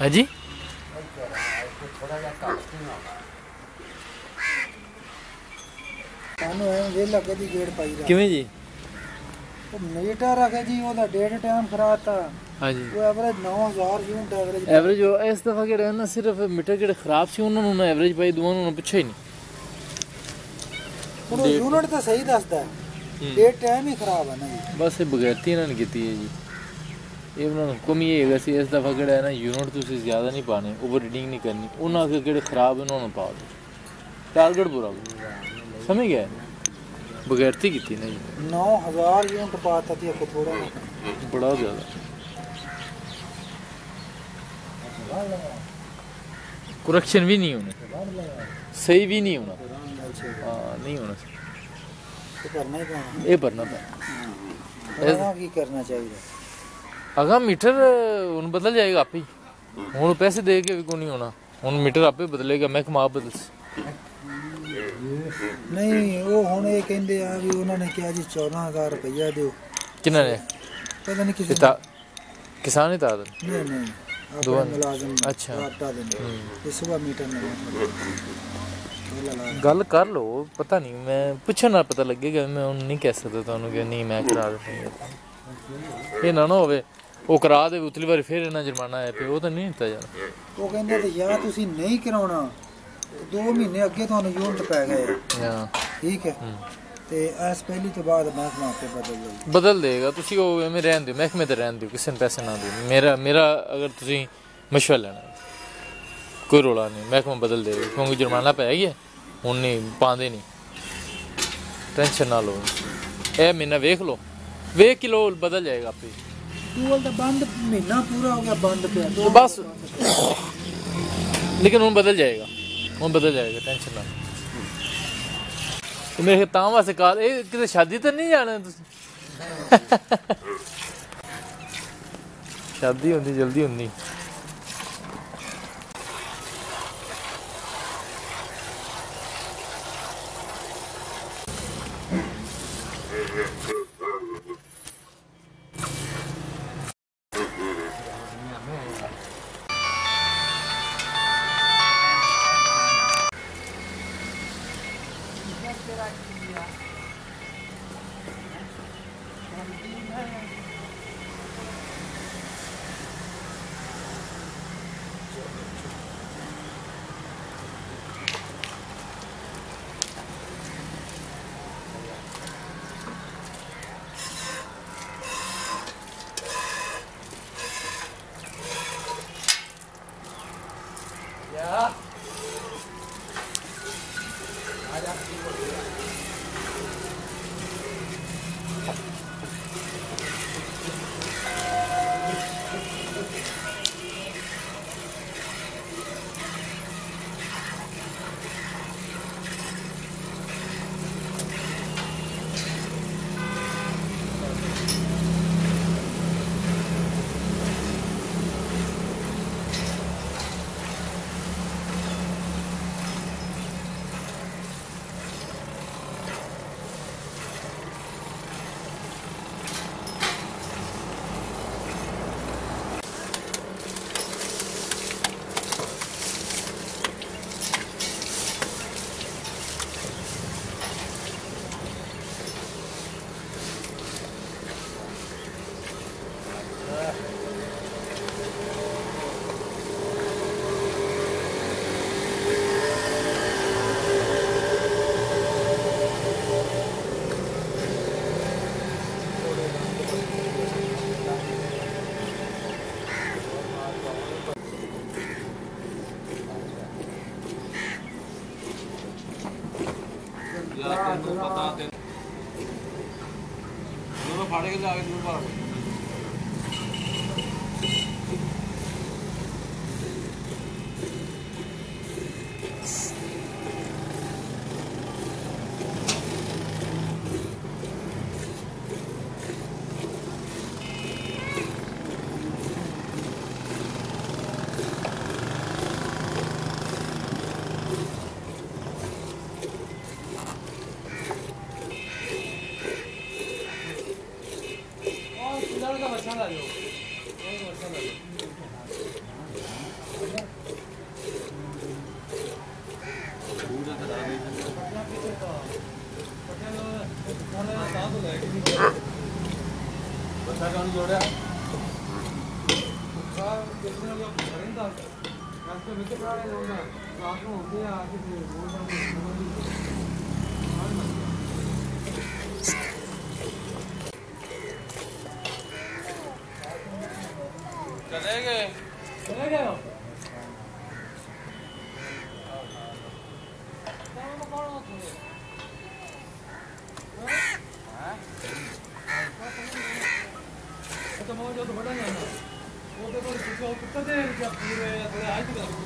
ہاں جی کیویں جی میٹر ہے جی وہ ڈیڑھ ٹائم خراب تھا ہاں جی وہ ایوریج 9000 یونٹ ایوریج ایوریج ہو اس دفعہ کے رہنا صرف میٹر کے خراب سی انہوں نے ایوریج پائی دوانوں نے پوچھا ہی نہیں پر یونٹ تو صحیح دستا ہے ڈیڑھ ٹائم ہی خراب ہے نا بس یہ بغیرتی انہوں نے کیتی ہے جی ایون حکم یہ ہے سی اس دفعہ کہڑا ہے نا یونٹ تسی زیادہ نہیں پانے اوور ریڈنگ نہیں کرنی انہوں نے کے کہڑے خراب انہوں انہاں نوں پاؤ ٹارگٹ پورا کرو سمجھ گئے بغیرتی کیتی نہیں ہزار یونٹ پاتا تھی اپنے تھوڑا بڑا زیادہ کرکشن بھی نہیں ہونے صحیح بھی نہیں ہونا ہاں نہیں ہونا یہ بھرنا پڑنا کی کرنا چاہیے ਅਗਾ ਮੀਟਰ ਹੁਣ ਬਦਲ ਜਾਏਗਾ ਆਪੇ ਹੀ। ਹੁਣ ਪੈਸੇ ਦੇ ਕੇ ਵੀ ਕੋਈ ਨਹੀਂ ਹੋਣਾ। ਹੁਣ ਮੀਟਰ ਆਪੇ ਬਦਲੇਗਾ ਮੈਂ ਕਮਾ ਬਦਲ ਨਹੀਂ ਉਹ ਹੁਣ ਇਹ ਕਹਿੰਦੇ ਆ ਵੀ ਉਹਨਾਂ ਨੇ ਕਿਹਾ ਜੀ 14000 ਰੁਪਇਆ ਦਿਓ। ਕਿੰਨਾ ਨੇ? ਪਤਾ ਨਹੀਂ ਕਿਸੇ ਕਿਸਾਨ ਹੀ ਤਾਂ ਨਹੀਂ ਨਹੀਂ ਦੋਵਾਂ। ਮੁਲਾਜ਼ਮ ਅੱਛਾ। ਆਟਾ ਦਿੰਦੇ ਇਹ ਸੁਬਾ ਮੀਟਰ ਨੇ। ਉਹ ਲਾ ਗੱਲ ਕਰ ਲੋ ਪਤਾ ਨਹੀਂ ਮੈਂ ਪੁੱਛਣ ਨਾਲ ਪਤਾ ਲੱਗੇਗਾ ਮੈਂ ਹੁਣ ਨਹੀਂ ਕਹਿ ਸਕਦਾ ਤੁਹਾਨੂੰ ਕਿ ਨਹੀਂ ਮੈਂ ਕਰਾ ਦਿੰਦੀ। ਇਹ ਨਾ ਨਾ ਹੋਵੇ। نہیں بد مشوری جرمانا پی گیا پیشن نہ لوگ لو وی لوگ بدل جائے گا لیکن ہوں بدل جائے گا ہوں بدل جائے گا ٹینشن نہ میرے تاں واسطے کال اے کتے شادی تے نہیں جانا شادی ہوندی جلدی ہوندی Gracias. 자, 네 개. 네 개요. 저도 몰랐냐? 오대도 그저 끝까지 그냥 노래 노래 아이디가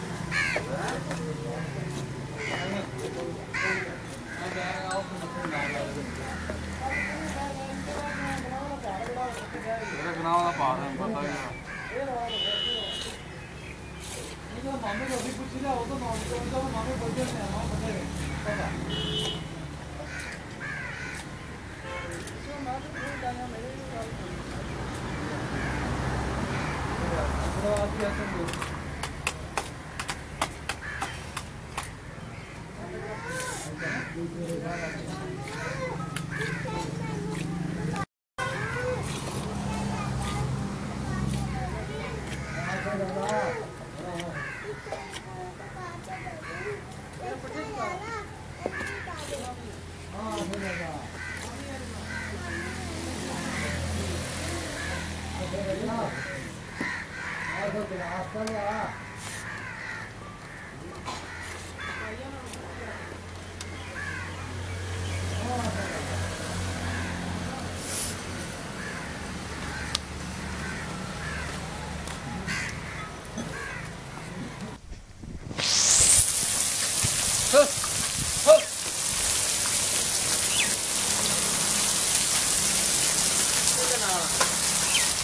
criança.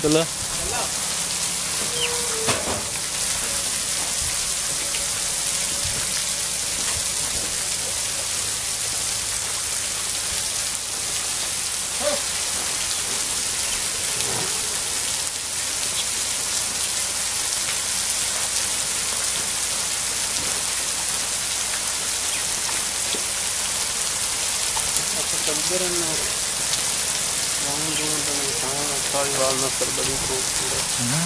Good. بنگال میں نسل بڑی خوبصورت چکن ہے نا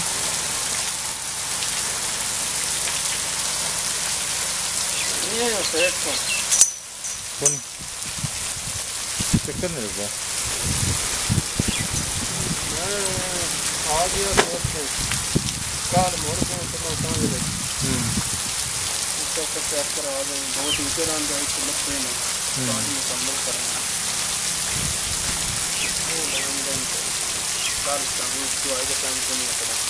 یہ سیٹ کو کون چکر نہیں رکھا آ گیا سیٹ کو کال مڑ گیا تو میں سمجھ لگی اس کا چیک کرا دیں دو ٹیچر آن جائے تو لگتے ہیں کال مکمل کرنا۔ ガーリックの加えてフライパンにやってます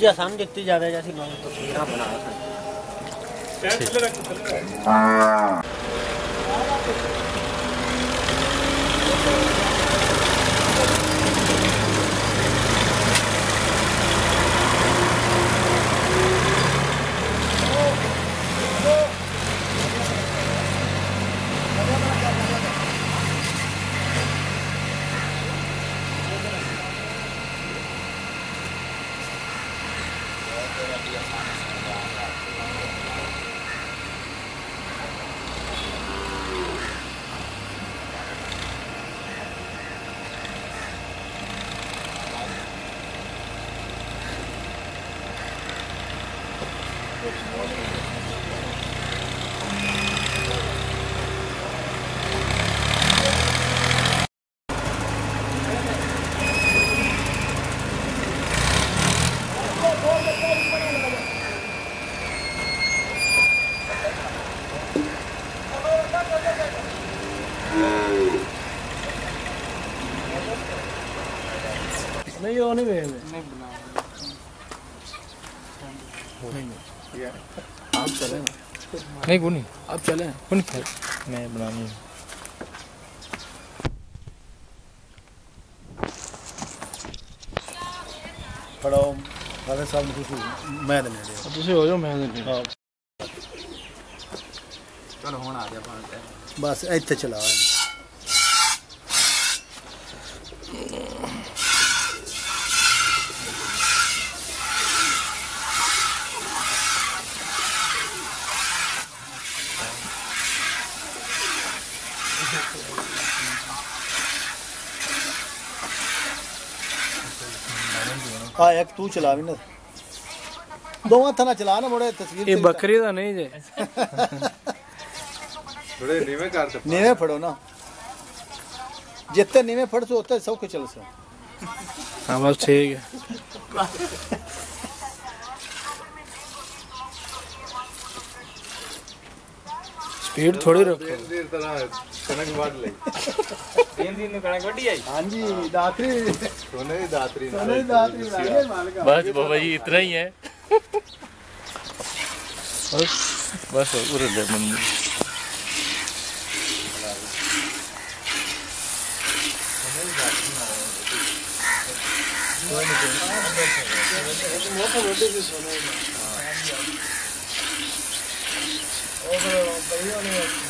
جی اصم کی جائے جیسا بنا نہیں بھیج دیں آپ چلیں۔ نہیں وہ نہیں آپ چلیں وہ نہیں میں بنانی ہوں میں دے ہو میں دے ہاں۔ چلو ہن آ جا بس ایتھے چلا ایک تو چلا بھی نا دو ہاں تھنا چلا نا بڑے تصویر یہ بکری دا نہیں جے نیوے پھڑو نا جتے نیوے پھڑ سو ہوتا ہے سب کو چل سو ہاں بس ٹھیک ہے سپیڈ تھوڑی رکھو دیر طرح کنک بڑھ لئی تین دن کنک بڑھ دی آئی ہاں جی داتری بس بابا جی اتنا ہی ہے۔ بس بس من Oh,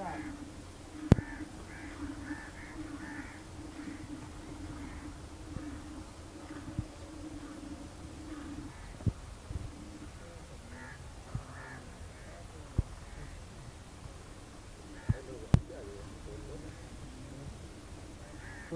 Thank you.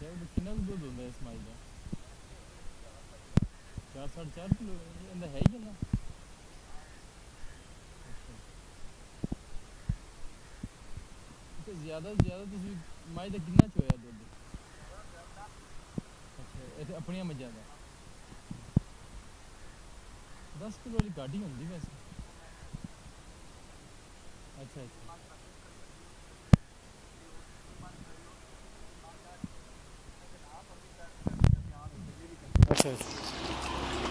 Şey bu kinaz budu da زیادہ زیادہ اپنی دس کلو والی گاڑی ہوں ویسے اچھا اچھا اچھا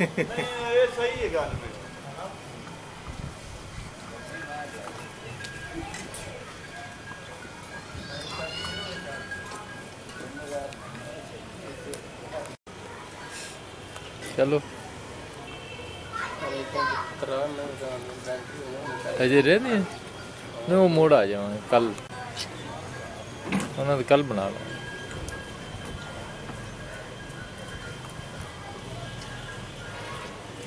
یہ صحیح چلو۔ اجے رہ نہیں وہ موڑ آ جا کل۔ کل بنا لو۔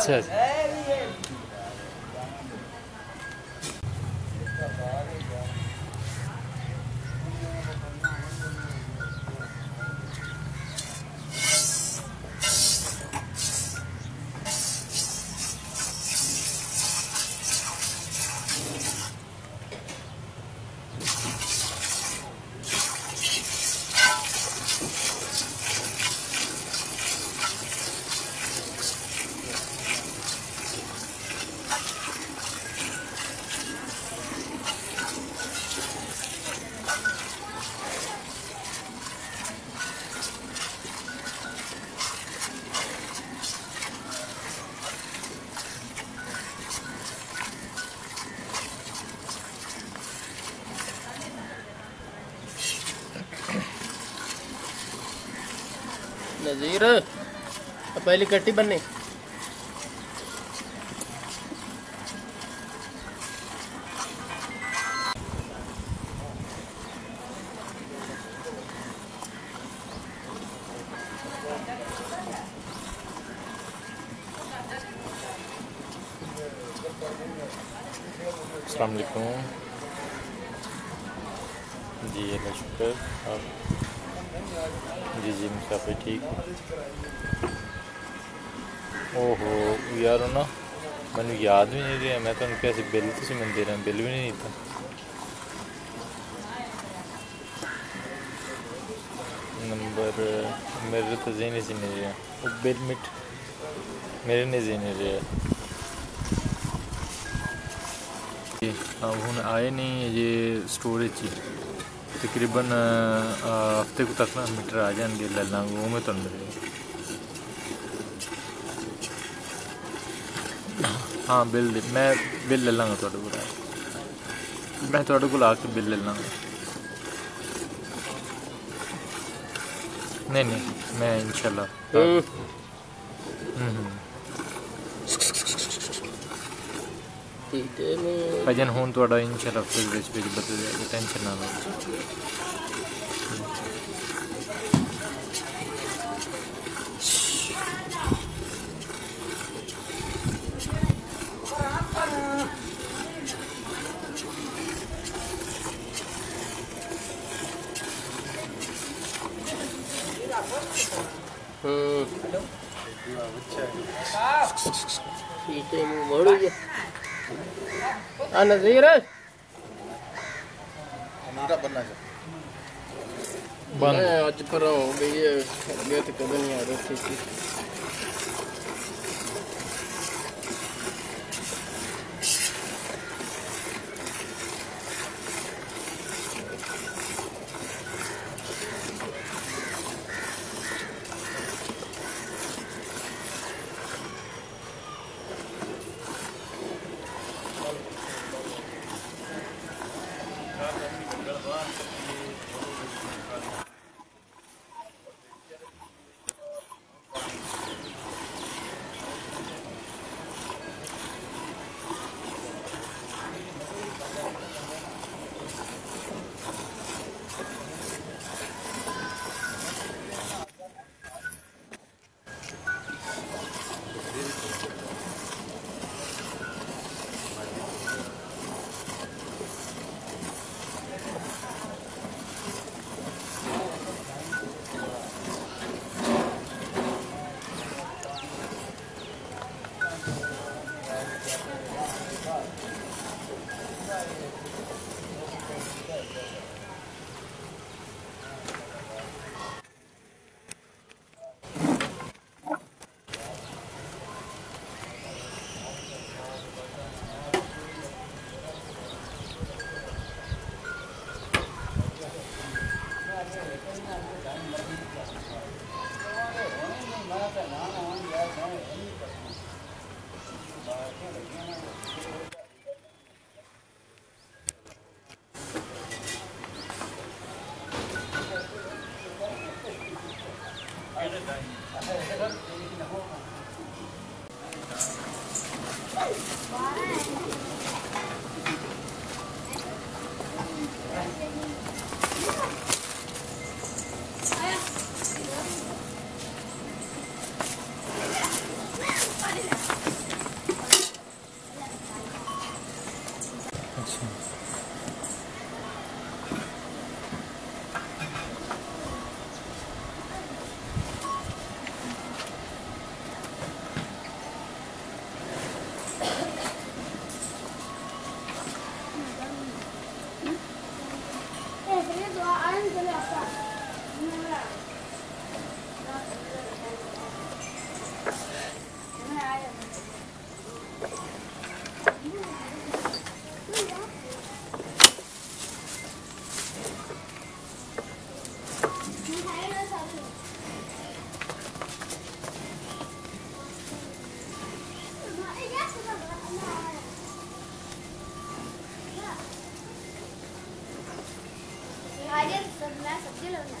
said. نظیر پہلی کٹی بننے السلام علیکم۔ جی اللہ شکر۔ آپ؟ جی جی مسافر ٹھیک۔ او ہو یار نا میں یاد بھی نہیں رہا میں تو ان کے ایسے بل تو میں دے رہا ہوں، بل بھی نہیں تھا نمبر، میرے تو ذہنی سے نہیں رہا۔ بل مٹ۔ میرے نہیں ذہنی رہا۔ اب ہوں آئے نہیں، یہ اسٹوریج ہی تقریباً ہفتے کو تک میٹر آ جائیں گے للنا وہ میں تو ہاں بل میں بل لے لوں گا تھوڑے کو میں تھوڑے کو آ کے بل لے لوں گا۔ نہیں نہیں میں انشاءاللہ۔ ہاں۔ ہوں ہوں۔ ਭਜਨ ਹੁਣ ਤੁਹਾਡਾ ਇਨਸ਼ਾਅੱਲਾ ਫਿਰ ਵਿੱਚ ਵਿੱਚ ਬਦਲ ਜਾਏਗਾ ਟੈਨਸ਼ਨ ਨਾ ਲਓ। نظیر بند اج پر ہو گئی ہے کبھی نہیں آ رہی تھی سبزی لگنا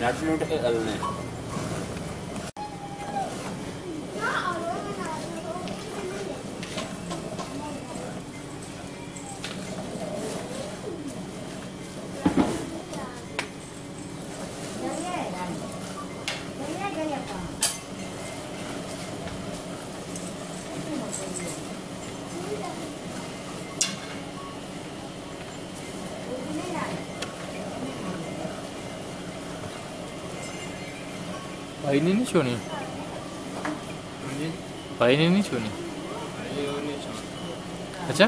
نٹ نٹ کے گلنے بھائی نے نہیں چھونی بھائی نے نہیں چھونی اچھا